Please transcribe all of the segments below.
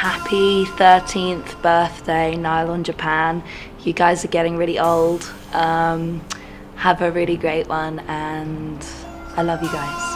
happy 13th birthday, Nylon Japan. You guys are getting really old. Um, have a really great one, and I love you guys.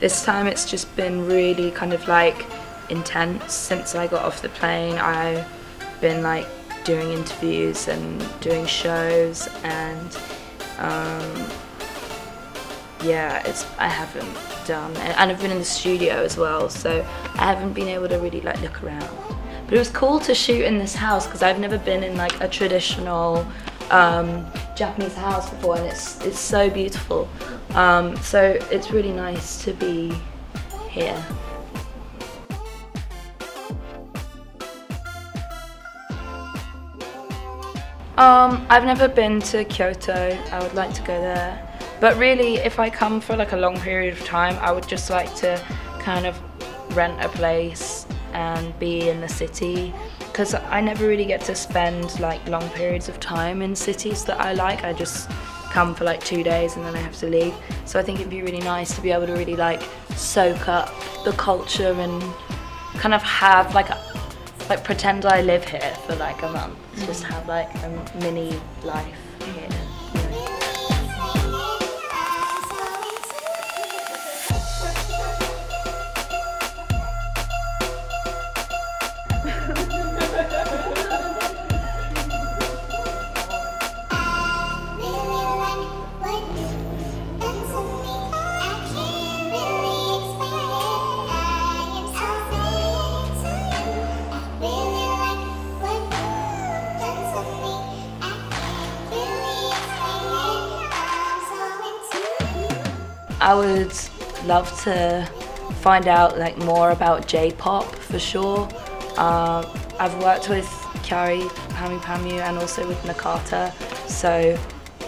This time it's just been really kind of like intense since I got off the plane. I've been like doing interviews and doing shows and um, yeah, it's I haven't done and I've been in the studio as well, so I haven't been able to really like look around. But it was cool to shoot in this house because I've never been in like a traditional um, Japanese house before, and it's it's so beautiful. Um, so it's really nice to be here. Um, I've never been to Kyoto. I would like to go there. But really, if I come for like a long period of time, I would just like to kind of rent a place and be in the city because I never really get to spend like long periods of time in cities that I like. I just come for like two days and then I have to leave. So I think it'd be really nice to be able to really like soak up the culture and kind of have like a, like pretend I live here for like a month. Just mm. have like a mini life here. I would love to find out like more about J-pop for sure. Uh, I've worked with Kyary, Pamyu Pamyu and also with Nakata, so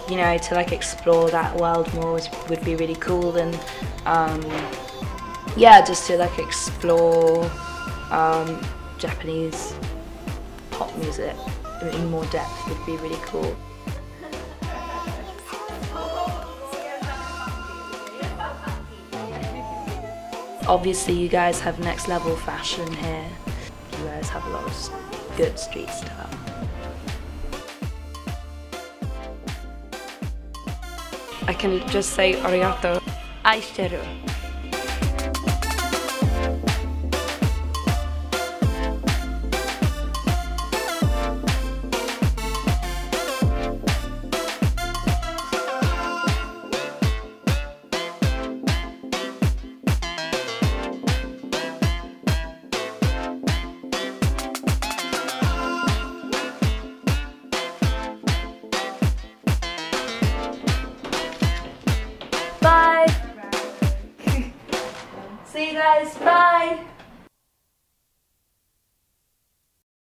you know to like explore that world more was, would be really cool and um, yeah just to like explore um, Japanese pop music in more depth would be really cool. Obviously you guys have next level fashion here. You guys have a lot of good street style. I can just say arigato. Aishiteru. Guys. Bye.